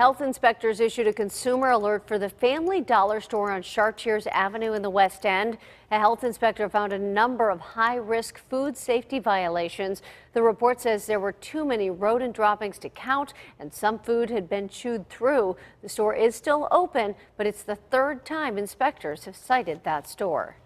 Health inspectors issued a consumer alert for the Family Dollar store on Chartiers Avenue in the West End. A health inspector found a number of high-risk food safety violations. The report says there were too many rodent droppings to count and some food had been chewed through. The store is still open, but it's the third time inspectors have cited that store.